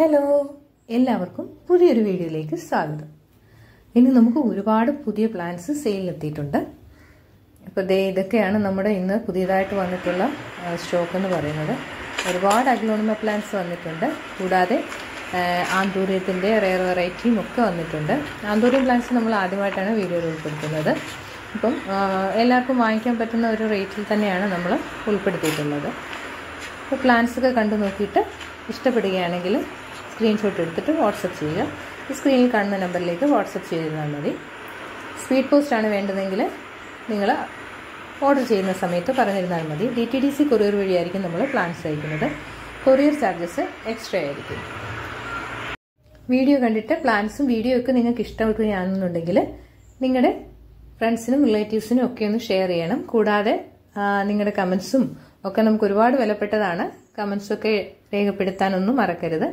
Hello എല്ലാവർക്കും പുതിയൊരു വീഡിയോയിലേക്ക് സ്വാഗതം. ഇനി നമുക്ക് ഒരുപാട് പുതിയ പ്ലാന്റ്സ് സെയിലിലെത്തിയിട്ടുണ്ട് അപ്പോൾ ദേ ഇതൊക്കെയാണ് നമ്മുടെ ഇന്ന് പുതിയതായിട്ട് വന്നിട്ടുള്ള സ്റ്റോക്ക് എന്ന് പറയുന്നത്. ഒരുപാട് അഗ്ലോണിമ പ്ലാന്റ്സ് വന്നിട്ടുണ്ട്. കൂടാതെ ആന്തൂര്യത്തിന്റെ റെയർ വെറൈറ്റിയും ഒക്കെ വന്നിട്ടുണ്ട്. ആന്തൂര്യം പ്ലാന്റ്സ് നമ്മൾ ആദ്യമായിട്ടാണ് വീഡിയോയിൽ ഉൾപ്പെടുത്തുന്നത്. അപ്പം എല്ലാവർക്കും വാങ്ങിക്കാൻ പറ്റുന്ന ഒരു റേറ്റിൽ തന്നെയാണ് നമ്മൾ ഉൾപ്പെടുത്തിയിട്ടുള്ളത്. അപ്പോൾ പ്ലാന്റ്സ് ഒക്കെ കണ്ടു നോക്കിയിട്ട് ഇഷ്ടപ്പെടുകയാണെങ്കിൽ സ്ക്രീൻഷോട്ട് എടുത്തിട്ട് വാട്സപ്പ് ചെയ്യുക. ഈ സ്ക്രീനിൽ കാണുന്ന നമ്പറിലേക്ക് വാട്സപ്പ് ചെയ്താൽ മതി. സ്പീഡ് ആണ് വേണ്ടതെങ്കിൽ നിങ്ങൾ ഓർഡർ ചെയ്യുന്ന സമയത്ത് പറഞ്ഞിരുന്നാൽ മതി. D T D C courier വഴിയായിരിക്കും നമ്മൾ പ്ലാൻസ് അയക്കുന്നത്. കൊറിയർ ചാർജസ് എക്സ്ട്രാ ആയിരിക്കും. വീഡിയോ കണ്ടിട്ട് പ്ലാൻസും വീഡിയോ ഒക്കെ നിങ്ങൾക്ക് ഇഷ്ടപ്പെടുകയാണെന്നുണ്ടെങ്കിൽ നിങ്ങളുടെ ഫ്രണ്ട്സിനും റിലേറ്റീവ്സിനും ഒക്കെ ഒന്ന് ഷെയർ ചെയ്യണം. കൂടാതെ നിങ്ങളുടെ കമൻസും ഒക്കെ നമുക്ക് ഒരുപാട് വിലപ്പെട്ടതാണ്. കമൻസൊക്കെ രേഖപ്പെടുത്താനൊന്നും മറക്കരുത്.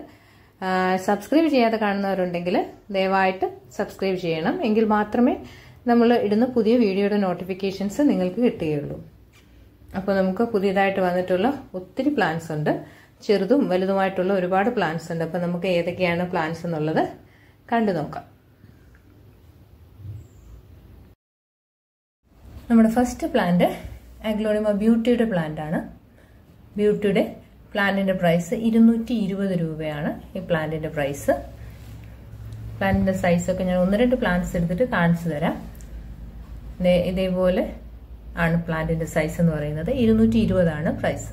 സബ്സ്ക്രൈബ് ചെയ്യാതെ കാണുന്നവരുണ്ടെങ്കിൽ ദയവായിട്ട് സബ്സ്ക്രൈബ് ചെയ്യണം. എങ്കിൽ മാത്രമേ നമ്മൾ ഇടുന്ന പുതിയ വീഡിയോയുടെ നോട്ടിഫിക്കേഷൻസ് നിങ്ങൾക്ക് കിട്ടുകയുള്ളൂ. അപ്പോൾ നമുക്ക് പുതിയതായിട്ട് വന്നിട്ടുള്ള ഒത്തിരി പ്ലാൻസ് ഉണ്ട്. ചെറുതും വലുതുമായിട്ടുള്ള ഒരുപാട് പ്ലാൻസ് ഉണ്ട്. അപ്പോൾ നമുക്ക് ഏതൊക്കെയാണ് പ്ലാൻസ് എന്നുള്ളത് കണ്ടു നോക്കാം. നമ്മുടെ ഫസ്റ്റ് പ്ലാന്റ് ആഗ്ലോണിമ ബ്യൂട്ടിയുടെ പ്ലാന്റ് ആണ്. ബ്യൂട്ടിയുടെ പ്ലാന്റിന്റെ പ്രൈസ് ഇരുന്നൂറ്റി ഇരുപത് രൂപയാണ് ഈ പ്ലാന്റിന്റെ പ്രൈസ് പ്ലാന്റിന്റെ ഒക്കെ ഞാൻ ഒന്ന് രണ്ട് പ്ലാന്റ്സ് എടുത്തിട്ട് കാണിച്ചു തരാം. ഇതേപോലെ ആണ് പ്ലാന്റിന്റെ സൈസ് എന്ന് പറയുന്നത്. ഇരുന്നൂറ്റി ഇരുപതാണ് പ്രൈസ്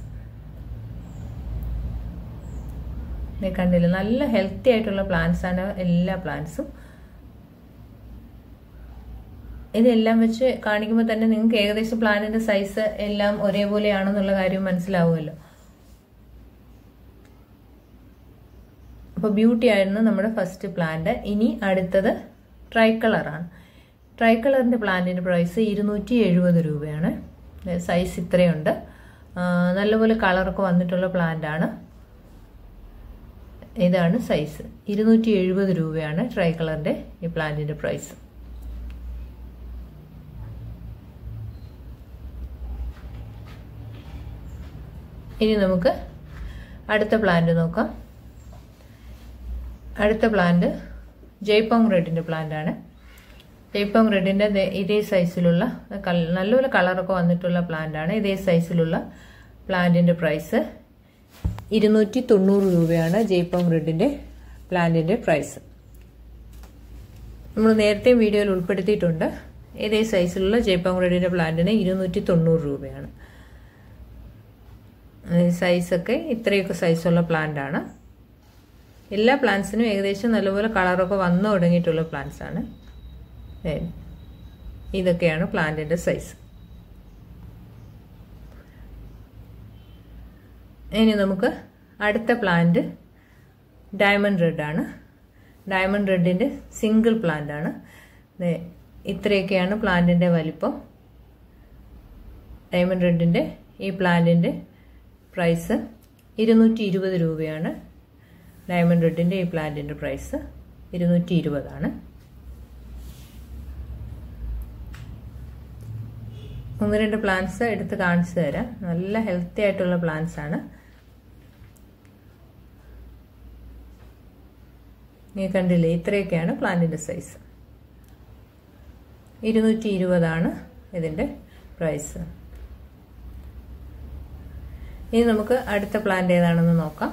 കണ്ടില്ല? നല്ല ഹെൽത്തി ആയിട്ടുള്ള പ്ലാന്റ്സ് ആണ് എല്ലാ പ്ലാന്റ്സും ഇതെല്ലാം വെച്ച് കാണിക്കുമ്പോൾ തന്നെ നിങ്ങൾക്ക് ഏകദേശം പ്ലാന്റിന്റെ സൈസ് എല്ലാം ഒരേപോലെയാണെന്നുള്ള കാര്യം മനസ്സിലാവുമല്ലോ. അപ്പോൾ ബ്യൂട്ടി ആയിരുന്നു നമ്മുടെ ഫസ്റ്റ് പ്ലാന്റ് ഇനി അടുത്തത് ട്രൈ കളറാണ് ട്രൈ കളറിന്റെ പ്ലാന്റിന്റെ പ്രൈസ് ഇരുന്നൂറ്റി എഴുപത് രൂപയാണ് സൈസ് ഇത്രയുണ്ട് നല്ലപോലെ കളറൊക്കെ വന്നിട്ടുള്ള പ്ലാന്റ് ആണ്. ഇതാണ് സൈസ് ഇരുന്നൂറ്റി എഴുപത് രൂപയാണ് ട്രൈ കളറിന്റെ ഈ പ്ലാന്റിന്റെ പ്രൈസ് ഇനി നമുക്ക് അടുത്ത പ്ലാന്റ് നോക്കാം. അടുത്ത പ്ലാന്റ് ജയ്പോങ് റെഡിന്റെ പ്ലാന്റ് ആണ്. ജയ്പോങ് റെഡിന്റെ ഇതേ സൈസിലുള്ള നല്ലപോലെ കളറൊക്കെ വന്നിട്ടുള്ള പ്ലാന്റ് ആണ്. ഇതേ സൈസിലുള്ള പ്ലാന്റിന്റെ പ്രൈസ് ഇരുന്നൂറ്റി തൊണ്ണൂറ് രൂപയാണ് ജയ്പോങ് റെഡിന്റെ പ്ലാന്റിന്റെ പ്രൈസ് നമ്മൾ നേരത്തെ വീഡിയോയിൽ ഉൾപ്പെടുത്തിയിട്ടുണ്ട്. ഇതേ സൈസിലുള്ള ജയ്പോങ് റെഡിന്റെ പ്ലാന്റിന് ഇരുന്നൂറ്റി തൊണ്ണൂറ് രൂപയാണ്. സൈസൊക്കെ ഇത്രയൊക്കെ സൈസുള്ള പ്ലാന്റ് ആണ്. എല്ലാ പ്ലാന്റ്സിനും ഏകദേശം നല്ലപോലെ കളറൊക്കെ വന്നു തുടങ്ങിയിട്ടുള്ള പ്ലാന്റ്സ് ആണ്. ഇതൊക്കെയാണ് പ്ലാന്റിന്റെ സൈസ് ഇനി നമുക്ക് അടുത്ത പ്ലാന്റ് ഡയമണ്ട് റെഡ് ആണ്. ഡയമണ്ട് റെഡിന്റെ സിംഗിൾ പ്ലാന്റ് ആണ്. ഇത്രയൊക്കെയാണ് പ്ലാന്റിന്റെ വലിപ്പം. ഡയമണ്ട് റെഡിന്റെ ഈ പ്ലാന്റിന്റെ പ്രൈസ് ഇരുന്നൂറ്റി ഇരുപത് രൂപയാണ്. ഡയമണ്ട് റെഡിന്റെ ഈ പ്ലാന്റിന്റെ പ്രൈസ് ഇരുന്നൂറ്റി ഇരുപതാണ് ഒന്ന് രണ്ട് പ്ലാന്റ്സ് എടുത്ത് കാണിച്ചു തരാം. നല്ല ഹെൽത്തി ആയിട്ടുള്ള പ്ലാന്റ്സ് ആണ്. നീ കണ്ടില്ലേ ഇത്രയൊക്കെയാണ് പ്ലാന്റിന്റെ സൈസ് ഇരുന്നൂറ്റി ഇരുപതാണ് ഇതിന്റെ പ്രൈസ് ഇനി നമുക്ക് അടുത്ത പ്ലാന്റ് ഏതാണെന്ന് നോക്കാം.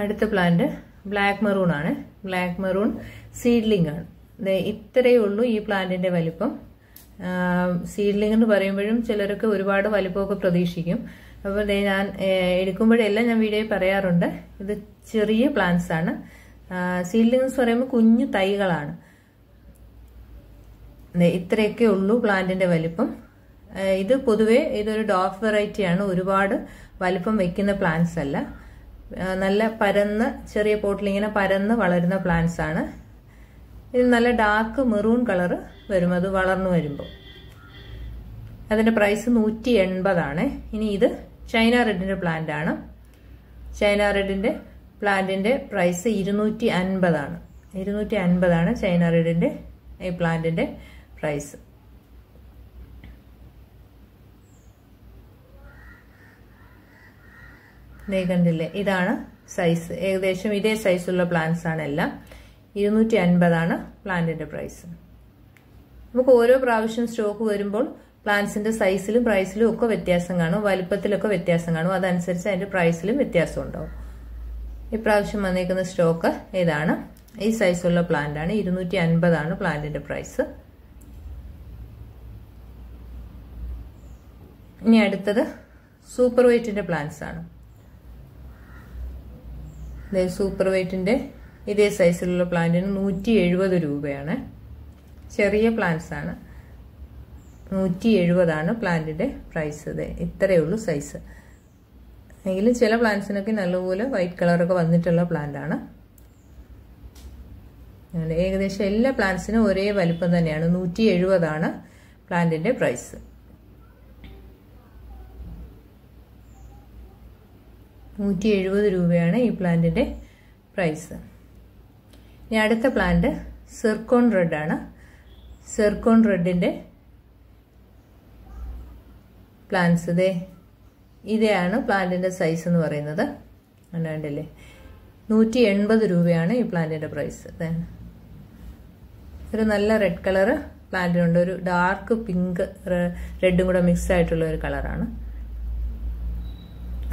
അടുത്ത പ്ലാന്റ് ബ്ലാക്ക് മെറൂൺ ആണ്. ബ്ലാക്ക് മെറൂൺ സീഡ്ലിംഗ് ആണ്. ഇത്രയേ ഉള്ളൂ ഈ പ്ലാന്റിന്റെ വലിപ്പം. സീഡ്ലിംഗ് എന്ന് പറയുമ്പോഴും ചിലരൊക്കെ ഒരുപാട് വലിപ്പമൊക്കെ പ്രതീക്ഷിക്കും. അപ്പോൾ ഞാൻ എടുക്കുമ്പോഴെല്ലാം ഞാൻ വീഡിയോയിൽ പറയാറുണ്ട്. ഇത് ചെറിയ പ്ലാന്റ്സ് ആണ്. സീഡ്ലിംഗ് എന്ന് പറയുമ്പോൾ കുഞ്ഞു തൈകളാണ്. ഇത്രയൊക്കെ ഉള്ളൂ പ്ലാന്റിന്റെ വലിപ്പം. ഇത് പൊതുവേ ഇതൊരു ഡോഫ് വെറൈറ്റിയാണ് ഒരുപാട് വലിപ്പം വെക്കുന്ന പ്ലാന്റ്സ് അല്ല. നല്ല പരന്ന് ചെറിയ പോട്ടിൽ ഇങ്ങനെ പരന്ന് വളരുന്ന പ്ലാന്റ്സ് ആണ്. ഇത് നല്ല ഡാർക്ക് മെറൂൺ കളർ വരും അത് വളർന്നു വരുമ്പോൾ അതിന്റെ പ്രൈസ് നൂറ്റി എൺപതാണ് ഇനി ഇത് ചൈന റെഡിന്റെ പ്ലാന്റ് ആണ്. ചൈന റെഡിന്റെ പ്ലാന്റിന്റെ പ്രൈസ് ഇരുന്നൂറ്റി അൻപതാണ് ഇരുന്നൂറ്റി അൻപതാണ് ചൈന റെഡിന്റെ ഈ പ്ലാന്റിന്റെ പ്രൈസ് കണ്ടില്ലേ? ഇതാണ് സൈസ് ഏകദേശം ഇതേ സൈസുള്ള പ്ലാന്റ്സ് ആണ് എല്ലാം. ഇരുന്നൂറ്റി അൻപതാണ് പ്ലാന്റിന്റെ പ്രൈസ് നമുക്ക് ഓരോ പ്രാവശ്യം സ്റ്റോക്ക് വരുമ്പോൾ പ്ലാന്റ്സിന്റെ സൈസിലും പ്രൈസിലും ഒക്കെ വ്യത്യാസം കാണും. വലുപ്പത്തിലൊക്കെ വ്യത്യാസം കാണും. അതനുസരിച്ച് അതിന്റെ പ്രൈസിലും വ്യത്യാസം ഉണ്ടാവും. ഇപ്രാവശ്യം വന്നേക്കുന്ന സ്റ്റോക്ക് ഏതാണ്? ഈ സൈസുള്ള പ്ലാന്റ് ആണ്. ഇരുന്നൂറ്റി അൻപതാണ് പ്ലാന്റിന്റെ പ്രൈസ് ഇനി അടുത്തത് സൂപ്പർ വെയിറ്റിന്റെ പ്ലാന്റ്സ് ആണ്. സൂപ്പർ വെയിറ്റിന്റെ ഇതേ സൈസിലുള്ള പ്ലാന്റിന് നൂറ്റി എഴുപത് രൂപയാണ്. ചെറിയ പ്ലാന്റ്സ് ആണ്. നൂറ്റി എഴുപതാണ് പ്ലാന്റിന്റെ പ്രൈസ് ഇത് ഇത്രയേ ഉള്ളൂ സൈസ് എങ്കിലും ചില പ്ലാന്റ്സിനൊക്കെ നല്ലപോലെ വൈറ്റ് കളറൊക്കെ വന്നിട്ടുള്ള പ്ലാന്റാണ് ഏകദേശം എല്ലാ പ്ലാന്റ്സിനും ഒരേ വലിപ്പം തന്നെയാണ്. നൂറ്റി എഴുപതാണ് പ്ലാന്റിന്റെ പ്രൈസ് നൂറ്റി എഴുപത് രൂപയാണ് ഈ പ്ലാന്റിന്റെ പ്രൈസ്. ഇനി അടുത്ത പ്ലാന്റ് സിർക്കോൺ റെഡാണ് സിർക്കോൺ റെഡിന്റെ പ്ലാന്റ്സ് ഇതേ ഇതാണ് പ്ലാന്റിന്റെ സൈസ് എന്ന് പറയുന്നത്. അല്ലാണ്ടല്ലേ നൂറ്റി എൺപത് രൂപയാണ് ഈ പ്ലാന്റിന്റെ പ്രൈസ്. ഒരു നല്ല റെഡ് കളറ് പ്ലാന്റിനുണ്ട്. ഒരു ഡാർക്ക് പിങ്ക് റെഡും കൂടെ മിക്സ് ആയിട്ടുള്ള ഒരു കളറാണ്.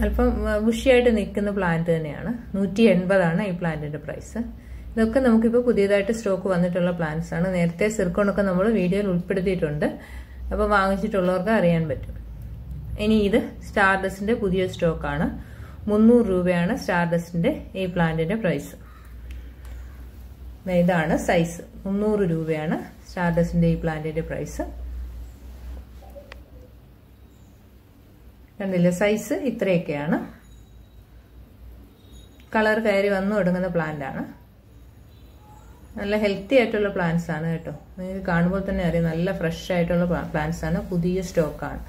അല്പം ബുഷിയായിട്ട് നിൽക്കുന്ന പ്ലാന്റ് തന്നെയാണ്. നൂറ്റി എൺപതാണ് ഈ പ്ലാന്റിന്റെ പ്രൈസ് ഇതൊക്കെ നമുക്കിപ്പോൾ പുതിയതായിട്ട് സ്റ്റോക്ക് വന്നിട്ടുള്ള പ്ലാന്റ്സ് ആണ്. നേരത്തെ സിർക്കോണൊക്കെ നമ്മൾ വീഡിയോയിൽ ഉൾപ്പെടുത്തിയിട്ടുണ്ട്. അപ്പോൾ വാങ്ങിച്ചിട്ടുള്ളവർക്ക് അറിയാൻ പറ്റും. ഇനി ഇത് സ്റ്റാർഡസിന്റെ പുതിയ സ്റ്റോക്കാണ് മുന്നൂറ് രൂപയാണ് സ്റ്റാർഡസിന്റെ ഈ പ്ലാന്റിന്റെ പ്രൈസ് ഇതാണ് സൈസ് മുന്നൂറ് രൂപയാണ് സ്റ്റാർഡസിന്റെ ഈ പ്ലാന്റിന്റെ പ്രൈസ് കണ്ടില്ലേ സൈസ് ഇത്രയൊക്കെയാണ്. കളർ കയറി വന്നു തുടങ്ങുന്ന പ്ലാന്റ് ആണ്. നല്ല ഹെൽത്തി ആയിട്ടുള്ള പ്ലാന്റ്സ് ആണ് കേട്ടോ. നിങ്ങൾക്ക് കാണുമ്പോൾ തന്നെ അറിയാം നല്ല ഫ്രഷ് ആയിട്ടുള്ള പ്ലാന്റ്സ് ആണ് പുതിയ സ്റ്റോക്കാണ്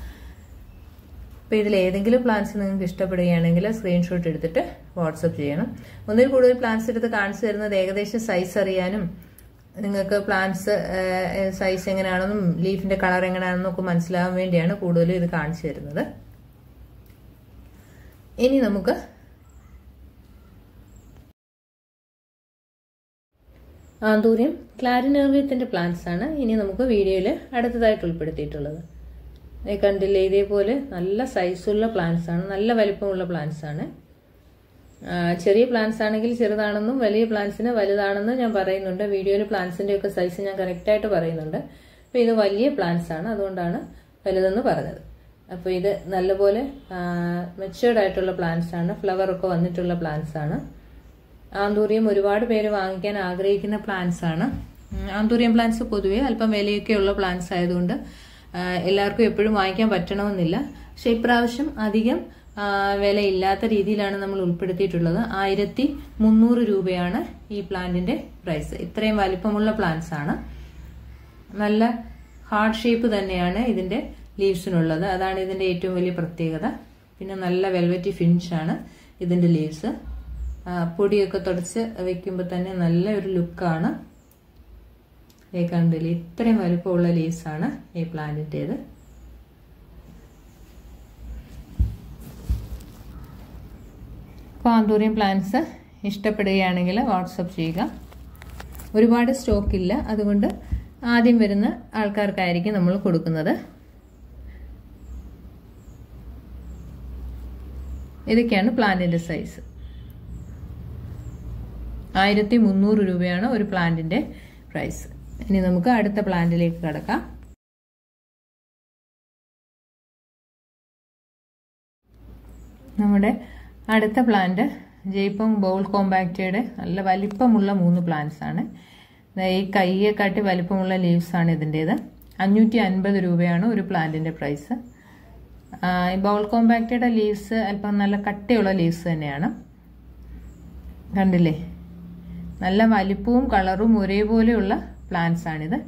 അപ്പോൾ ഇതിൽ ഏതെങ്കിലും പ്ലാന്റ്സ് നിങ്ങൾക്ക് ഇഷ്ടപ്പെടുകയാണെങ്കിൽ സ്ക്രീൻഷോട്ട് എടുത്തിട്ട് വാട്സപ്പ് ചെയ്യണം. ഒന്നിൽ കൂടുതൽ പ്ലാന്റ്സ് എടുത്ത് കാണിച്ചു തരുന്നത് ഏകദേശം സൈസ് അറിയാനും നിങ്ങൾക്ക് പ്ലാന്റ്സ് സൈസ് എങ്ങനെയാണെന്നും ലീഫിന്റെ കളർ എങ്ങനെയാണെന്നും ഒക്കെ മനസ്സിലാവാൻ വേണ്ടിയാണ് കൂടുതലും ഇത് കാണിച്ചു തരുന്നത്. ഇനി നമുക്ക് ആന്തൂര്യം ക്ലാരിനേറിയത്തിന്റെ പ്ലാന്റ്സ് ആണ് ഇനി നമുക്ക് വീഡിയോയിൽ അടുത്തതായിട്ട് ഉൾപ്പെടുത്തിയിട്ടുള്ളത്. കണ്ടില്ലേ ഇതേപോലെ നല്ല സൈസുള്ള പ്ലാന്റ്സ് ആണ് നല്ല വലിപ്പമുള്ള പ്ലാന്റ്സ് ആണ്. ചെറിയ പ്ലാന്റ്സ് ആണെങ്കിൽ ചെറുതാണെന്നും വലിയ പ്ലാന്റ്സിന് വലുതാണെന്നും ഞാൻ പറയുന്നുണ്ട്. വീഡിയോയിൽ പ്ലാന്റ്സിന്റെ ഒക്കെ സൈസ് ഞാൻ കറക്റ്റായിട്ട് പറയുന്നുണ്ട്. അപ്പോൾ ഇത് വലിയ പ്ലാന്റ്സ് ആണ് അതുകൊണ്ടാണ് വലുതെന്ന് പറഞ്ഞത്. അപ്പോൾ ഇത് നല്ലപോലെ മെച്ചുവേർഡ് ആയിട്ടുള്ള പ്ലാന്റ്സ് ആണ്. ഫ്ലവർ ഒക്കെ വന്നിട്ടുള്ള പ്ലാന്റ്സ് ആണ്. ആന്തൂറിയം ഒരുപാട് പേര് വാങ്ങിക്കാൻ ആഗ്രഹിക്കുന്ന പ്ലാന്റ്സ് ആണ്. ആന്തൂറിയം പ്ലാന്റ്സ് പൊതുവെ അല്പം വിലയൊക്കെ ഉള്ള പ്ലാന്റ്സ് ആയതുകൊണ്ട് എല്ലാവർക്കും എപ്പോഴും വാങ്ങിക്കാൻ പറ്റണമെന്നില്ല. പക്ഷെ ഇപ്രാവശ്യം അധികം വിലയില്ലാത്ത രീതിയിലാണ് നമ്മൾ ഉൾപ്പെടുത്തിയിട്ടുള്ളത്. ആയിരത്തി മുന്നൂറ് രൂപയാണ് ഈ പ്ലാന്റിന്റെ പ്രൈസ് ഇത്രയും വലിപ്പമുള്ള പ്ലാന്റ്സ് ആണ്. നല്ല ഹാർഡ് ഷേപ്പ് തന്നെയാണ് ഇതിന്റെ ലീവ്സിനുള്ളത് അതാണ് ഇതിന്റെ ഏറ്റവും വലിയ പ്രത്യേകത. പിന്നെ നല്ല വെൽവെറ്റി ഫിനിഷ് ആണ് ഇതിന്റെ ലീവ്സ് പൊടിയൊക്കെ തുടച്ച് വെക്കുമ്പോൾ തന്നെ നല്ല ഒരു ലുക്കാണ് ഈ ഇത്രയും വലുപ്പമുള്ള ലീവ്സ് ആണ് ഈ പ്ലാന്റിന്റേത് കാന്തൂരിയം പ്ലാന്റ്സ് ഇഷ്ടപ്പെടുകയാണെങ്കിൽ വാട്സപ്പ് ചെയ്യുക. ഒരുപാട് സ്റ്റോക്ക് ഇല്ല. അതുകൊണ്ട് ആദ്യം വരുന്ന ആൾക്കാർക്കായിരിക്കും നമ്മൾ കൊടുക്കുന്നത്. ഇതൊക്കെയാണ് പ്ലാന്റിന്റെ സൈസ് ആയിരത്തി മുന്നൂറ് രൂപയാണ് ഒരു പ്ലാന്റിന്റെ പ്രൈസ് ഇനി നമുക്ക് അടുത്ത പ്ലാന്റിലേക്ക് കടക്കാം. നമ്മുടെ അടുത്ത പ്ലാന്റ് ജയ്പോങ് ബൗൾ കോമ്പാക്റ്റയുടെ നല്ല വലിപ്പമുള്ള മൂന്ന് പ്ലാന്റ്സ് ആണ്. ഈ കയ്യെക്കാട്ടി വലിപ്പമുള്ള ലീവ്സ് ആണ് ഇതിന്റെത് അഞ്ഞൂറ്റി അൻപത് രൂപയാണ് ഒരു പ്ലാന്റിന്റെ പ്രൈസ് ബൗൾ കോമ്പാക്റ്റയുടെ ലീവ്സ് അല്പം നല്ല കട്ടിയുള്ള ലീവ്സ് തന്നെയാണ്. കണ്ടില്ലേ? നല്ല വലിപ്പവും കളറും ഒരേപോലെയുള്ള പ്ലാന്റ്സ് ആണിത്.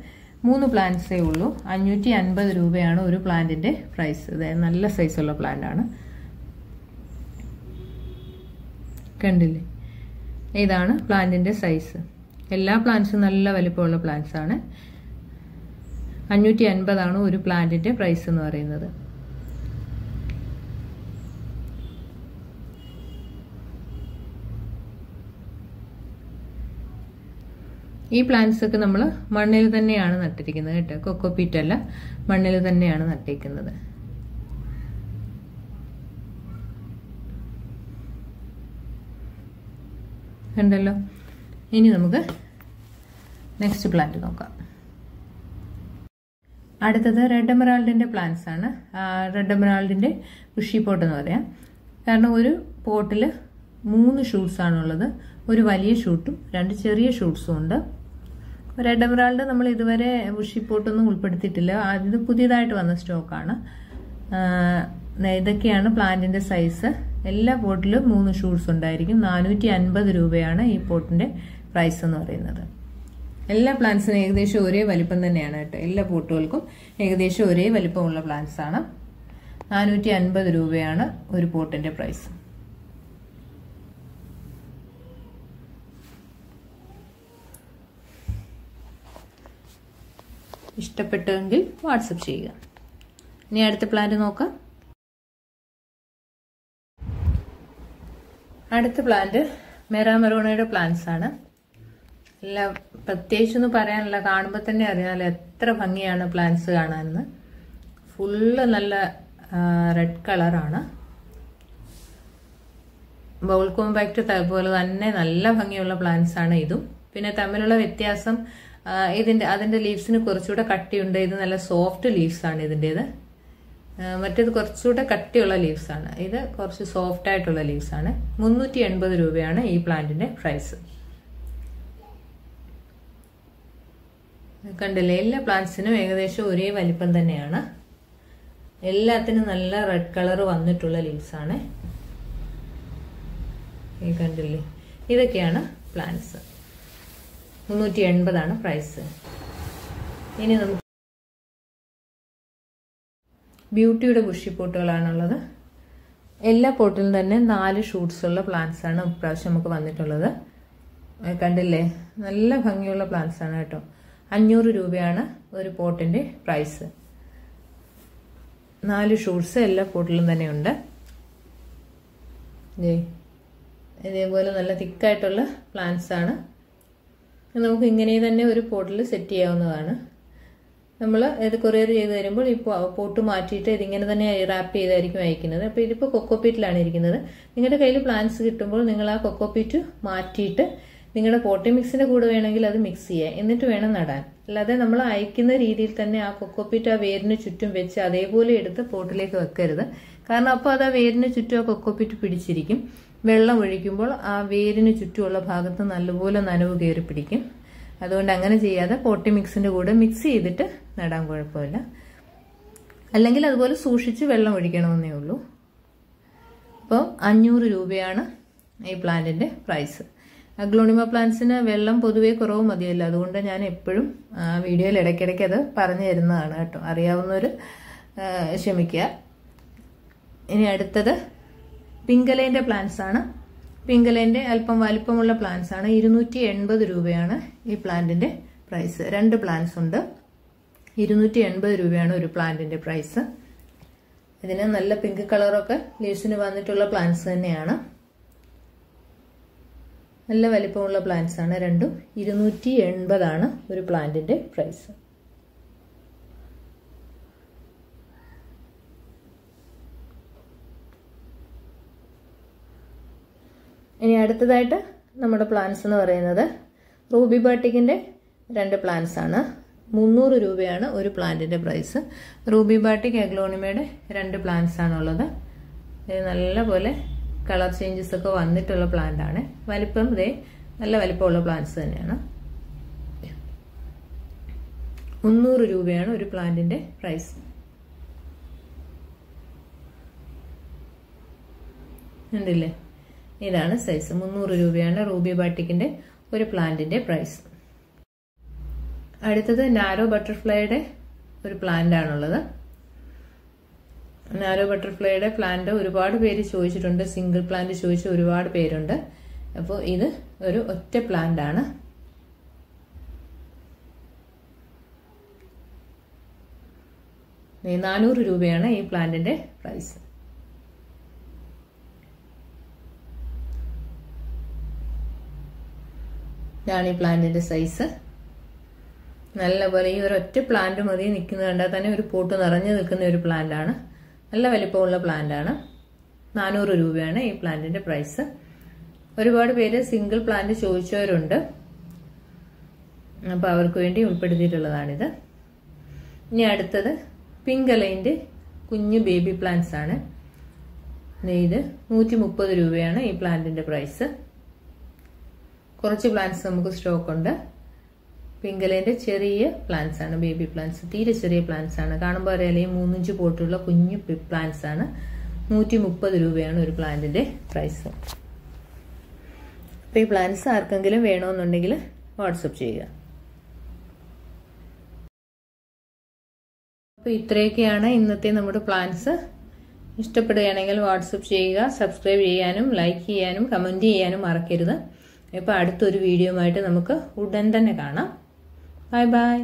മൂന്ന് പ്ലാന്റ്സേ ഉള്ളൂ. അഞ്ഞൂറ്റി അൻപത് രൂപയാണ് ഒരു പ്ലാന്റിന്റെ പ്രൈസ്. ഇത് നല്ല സൈസുള്ള പ്ലാന്റ് ആണ് കണ്ടില്ലേ? ഇതാണ് പ്ലാന്റിന്റെ സൈസ്. എല്ലാ പ്ലാന്റ്സും നല്ല വലിപ്പമുള്ള പ്ലാന്റ്സ് ആണ്. അഞ്ഞൂറ്റി അൻപതാണ് ഒരു പ്ലാന്റിന്റെ പ്രൈസ് എന്ന് പറയുന്നത്. ഈ പ്ലാന്റ്സ് ഒക്കെ നമ്മൾ മണ്ണിൽ തന്നെയാണ് നട്ടിരിക്കുന്നത് കേട്ടോ. കൊക്കോ അല്ല മണ്ണിൽ തന്നെയാണ് നട്ടിരിക്കുന്നത്. കണ്ടല്ലോ? ഇനി നമുക്ക് നെക്സ്റ്റ് പ്ലാന്റ് നോക്കാം. അടുത്തത് റെഡ് എമറാൾഡിന്റെ പ്ലാന്റ്സ് ആണ്. റെഡ് എമറാൾഡിന്റെ കൃഷി പോട്ട് എന്ന് പറയാം. കാരണം ഒരു പോട്ടിൽ മൂന്ന് ഷൂട്ട്സ് ആണുള്ളത്. ഒരു വലിയ ഷൂട്ടും രണ്ട് ചെറിയ ഷൂട്ട്സും ഉണ്ട്. റെഡ് എമറാൾഡ് നമ്മൾ ഇതുവരെ ഉഷിപ്പോട്ടൊന്നും പോട്ടൊന്നും ഉൾപ്പെടുത്തിയിട്ടില്ല. അത് പുതിയതായിട്ട് വന്ന സ്റ്റോക്കാണ് ഇതൊക്കെയാണ് പ്ലാന്റിന്റെ സൈസ് എല്ലാ പോട്ടിലും മൂന്ന് ഷൂട്ട്സ് ഉണ്ടായിരിക്കും. നാനൂറ്റി അൻപത് രൂപയാണ് ഈ പോട്ടിന്റെ പ്രൈസ് എന്ന് പറയുന്നത്. എല്ലാ പ്ലാന്റ്സിനും ഏകദേശം ഒരേ വലിപ്പം തന്നെയാണ് കേട്ടോ. എല്ലാ പോട്ടുകൾക്കും ഏകദേശം ഒരേ വലിപ്പമുള്ള പ്ലാന്റ്സ് ആണ്. നാനൂറ്റി അൻപത് രൂപയാണ് ഒരു പോട്ടിന്റെ പ്രൈസ് ഇഷ്ടപ്പെട്ടെങ്കിൽ വാട്സപ്പ് ചെയ്യുക. ഇനി അടുത്ത പ്ലാന്റ് നോക്കാം. അടുത്ത പ്ലാന്റ് മെറാമെറോണയുടെ പ്ലാന്റ്സ് ആണ്. എല്ലാം പ്രത്യേകിച്ചൊന്നും പറയാനില്ല. കാണുമ്പോൾ തന്നെ അറിയാമല്ലോ എത്ര ഭംഗിയാണ് പ്ലാന്റ്സ് കാണാനെന്ന്. ഫുള്ള് നല്ല റെഡ് കളറാണ് ബൗൾ കോമ്പാക്ട് പോലെ തന്നെ നല്ല ഭംഗിയുള്ള പ്ലാന്റ്സ് ആണ് ഇതും. പിന്നെ തമ്മിലുള്ള വ്യത്യാസം ഇതിന്റെ അതിന്റെ ലീവ്സിന് കുറച്ചുകൂടെ കട്ടിയുണ്ട്. ഇത് നല്ല സോഫ്റ്റ് ലീവ്സ് ആണ് ഇതിന്റെത് മറ്റേത് കുറച്ചുകൂടെ കട്ടിയുള്ള ലീവ്സ് ആണ്. ഇത് കുറച്ച് സോഫ്റ്റ് ആയിട്ടുള്ള ലീവ്സ് ആണ്. മുന്നൂറ്റി എൺപത് രൂപയാണ് ഈ പ്ലാന്റിന്റെ പ്രൈസ് കണ്ടില്ലേ? എല്ലാ പ്ലാന്റ്സിനും ഏകദേശം ഒരേ വലിപ്പം തന്നെയാണ്. എല്ലാത്തിനും നല്ല റെഡ് കളർ വന്നിട്ടുള്ള ലീവ്സ് ആണ്. കണ്ടില്ലേ? ഇതൊക്കെയാണ് പ്ലാന്റ്സ് മുന്നൂറ്റി എൺപതാണ് പ്രൈസ് ഇനി നമുക്ക് ബ്യൂട്ടിയുടെ ബുഷി പോട്ടുകളാണുള്ളത് എല്ലാ പോട്ടിലും തന്നെ നാല് ഷൂട്ട്സ് ഉള്ള പ്ലാന്റ്സ് ആണ് ഇപ്രാവശ്യം നമുക്ക് വന്നിട്ടുള്ളത്. കണ്ടില്ലേ? നല്ല ഭംഗിയുള്ള പ്ലാന്റ്സ് ആണ് കേട്ടോ. അഞ്ഞൂറ് രൂപയാണ് ഒരു പോട്ടിന്റെ പ്രൈസ് നാല് ഷൂട്ട്സ് എല്ലാ പോട്ടിലും തന്നെ ഉണ്ട്. ഇതേപോലെ നല്ല തിക്കായിട്ടുള്ള പ്ലാന്റ്സ് ആണ്. നമുക്ക് ഇങ്ങനെ തന്നെ ഒരു പോട്ടിൽ സെറ്റ് ചെയ്യാവുന്നതാണ്. നമ്മൾ ഇത് കൊറിയർ ചെയ്ത് തരുമ്പോൾ ഇപ്പോൾ പോട്ട് മാറ്റിയിട്ട് ഇതിങ്ങനെ തന്നെ റാപ്പ് ചെയ്തായിരിക്കും അയക്കുന്നത്. അപ്പോൾ ഇതിപ്പോൾ കൊക്കോപ്പീറ്റിലാണ് ഇരിക്കുന്നത്. നിങ്ങളുടെ കയ്യിൽ പ്ലാന്റ്സ് കിട്ടുമ്പോൾ നിങ്ങൾ ആ കൊക്കോപ്പീറ്റ് മാറ്റിയിട്ട് നിങ്ങളുടെ പോട്ടി മിക്സിന്റെ കൂടെ വേണമെങ്കിൽ അത് മിക്സ് ചെയ്യാം. എന്നിട്ട് വേണം നടാൻ. അല്ലാതെ നമ്മൾ അയക്കുന്ന രീതിയിൽ തന്നെ ആ കൊക്കോപ്പീറ്റ് ആ വേരിന് ചുറ്റും വെച്ച് അതേപോലെ എടുത്ത് പോട്ടിലേക്ക് വെക്കരുത്. കാരണം അപ്പോൾ അത് ആ വേരിന് ചുറ്റും ആ കൊക്കോപ്പീറ്റ് പിടിച്ചിരിക്കും. വെള്ളം ഒഴിക്കുമ്പോൾ ആ വേരിന് ചുറ്റുമുള്ള ഭാഗത്ത് നല്ലപോലെ നനവ് കയറി പിടിക്കും. അതുകൊണ്ട് അങ്ങനെ ചെയ്യാതെ പോട്ടി മിക്സിന്റെ കൂടെ മിക്സ് ചെയ്തിട്ട് നടാൻ കുഴപ്പമില്ല. അല്ലെങ്കിൽ അതുപോലെ സൂക്ഷിച്ച് വെള്ളം ഒഴിക്കണമെന്നേ ഉള്ളൂ. അപ്പോൾ അഞ്ഞൂറ് രൂപയാണ് ഈ പ്ലാന്റിന്റെ പ്രൈസ് അഗ്ലോണിമ പ്ലാന്റ്സിന് വെള്ളം പൊതുവേ കുറവ് മതിയല്ലോ. അതുകൊണ്ട് ഞാൻ എപ്പോഴും ആ വീഡിയോയിൽ ഇടയ്ക്കിടയ്ക്ക് അത് പറഞ്ഞു തരുന്നതാണ് കേട്ടോ. അറിയാവുന്നവർ ക്ഷമിക്കുക. ഇനി അടുത്തത് പിങ്കലേന്റെ പ്ലാന്റ്സ് ആണ്. പിങ്കലേന്റെ അല്പം വലിപ്പമുള്ള പ്ലാന്റ്സ് ആണ്. ഇരുന്നൂറ്റി എൺപത് രൂപയാണ് ഈ പ്ലാന്റിന്റെ പ്രൈസ് രണ്ട് പ്ലാന്റ്സ് ഉണ്ട്. ഇരുന്നൂറ്റി എൺപത് രൂപയാണ് ഒരു പ്ലാന്റിന്റെ പ്രൈസ് ഇതിന് നല്ല പിങ്ക് കളറൊക്കെ ലീവ്സിന് വന്നിട്ടുള്ള പ്ലാന്റ്സ് തന്നെയാണ്. നല്ല വലിപ്പമുള്ള പ്ലാന്റ്സ് ആണ് രണ്ടും. ഇരുന്നൂറ്റി എൺപതാണ് ഒരു പ്ലാന്റിന്റെ പ്രൈസ് ഇനി അടുത്തതായിട്ട് നമ്മുടെ പ്ലാൻസ് എന്ന് പറയുന്നത് റൂബി ബാട്ടിക്കിന്റെ രണ്ട് പ്ലാന്റ്സ് ആണ്. മുന്നൂറ് രൂപയാണ് ഒരു പ്ലാന്റിന്റെ പ്രൈസ് റൂബി ബാട്ടിക് എഗ്ലോണിമയുടെ രണ്ട് പ്ലാന്റ്സ് ആണുള്ളത്. ഇത് നല്ല പോലെ കളർ ചേഞ്ചസ് ഒക്കെ വന്നിട്ടുള്ള പ്ലാന്റ് ആണ്. വലിപ്പം ഇതേ നല്ല വലിപ്പമുള്ള പ്ലാന്റ്സ് തന്നെയാണ്. മുന്നൂറ് രൂപയാണ് ഒരു പ്ലാന്റിന്റെ പ്രൈസ് ഉണ്ടല്ലേ ഇതാണ് സൈസ് മുന്നൂറ് രൂപയാണ് റൂബി ബാട്ടിക്കിന്റെ ഒരു പ്ലാന്റിന്റെ പ്രൈസ് അടുത്തത് നാരോ ബട്ടർഫ്ലൈയുടെ ഒരു പ്ലാന്റ് ആണുള്ളത്. നാരോ ബട്ടർഫ്ലൈയുടെ പ്ലാന്റ് ഒരുപാട് പേര് ചോദിച്ചിട്ടുണ്ട്. സിംഗിൾ പ്ലാന്റ് ചോദിച്ച ഒരുപാട് പേരുണ്ട്. അപ്പോൾ ഇത് ഒരു ഒറ്റ പ്ലാന്റ് ആണ്. നാനൂറ് രൂപയാണ് ഈ പ്ലാന്റിന്റെ പ്രൈസ് ഇതാണ് ഈ പ്ലാന്റിന്റെ സൈസ്. നല്ല പോലെ ഈ ഒറ്റ പ്ലാന്റ് മതി നിൽക്കുന്നത് കണ്ടാൽ തന്നെ ഒരു പോട്ട് നിറഞ്ഞു നിൽക്കുന്ന ഒരു പ്ലാന്റാണ്. നല്ല വലിപ്പമുള്ള പ്ലാന്റാണ്. നാനൂറ് രൂപയാണ് ഈ പ്ലാന്റിന്റെ പ്രൈസ് ഒരുപാട് പേര് സിംഗിൾ പ്ലാന്റ് ചോദിച്ചവരുണ്ട്. അപ്പോൾ അവർക്ക് വേണ്ടി ഉൾപ്പെടുത്തിയിട്ടുള്ളതാണിത്. ഇനി അടുത്തത് പിങ്ക് അലൈന്റെ കുഞ്ഞു ബേബി പ്ലാന്റ്സ് ആണ്. ഇത് നൂറ്റി രൂപയാണ് ഈ പ്ലാന്റിന്റെ പ്രൈസ് കുറച്ച് പ്ലാന്റ്സ് നമുക്ക് സ്റ്റോക്ക് ഉണ്ട്. പിങ്കലേന്റെ ചെറിയ പ്ലാന്റ്സ് ആണ് ബേബി പ്ലാന്റ്സ് തീരെ ചെറിയ പ്ലാന്റ്സ് ആണ്. കാണുമ്പോൾ അറിയാലേ മൂന്നിഞ്ച് പോട്ടുള്ള കുഞ്ഞു പ്ലാന്റ്സ് ആണ്. നൂറ്റി മുപ്പത് രൂപയാണ് ഒരു പ്ലാന്റിന്റെ പ്രൈസ് അപ്പോൾ ഈ പ്ലാന്റ്സ് ആർക്കെങ്കിലും വേണമെന്നുണ്ടെങ്കിൽ വാട്സപ്പ് ചെയ്യുക. അപ്പോൾ ഇത്രയൊക്കെയാണ് ഇന്നത്തെ നമ്മുടെ പ്ലാൻസ് ഇഷ്ടപ്പെടുകയാണെങ്കിൽ വാട്സപ്പ് ചെയ്യുക സബ്സ്ക്രൈബ് ചെയ്യാനും ലൈക്ക് ചെയ്യാനും കമന്റ് ചെയ്യാനും മറക്കരുത്. ഇപ്പോൾ അടുത്തൊരു വീഡിയോ ആയിട്ട് നമുക്ക് ഉടൻ തന്നെ കാണാം. Bye bye.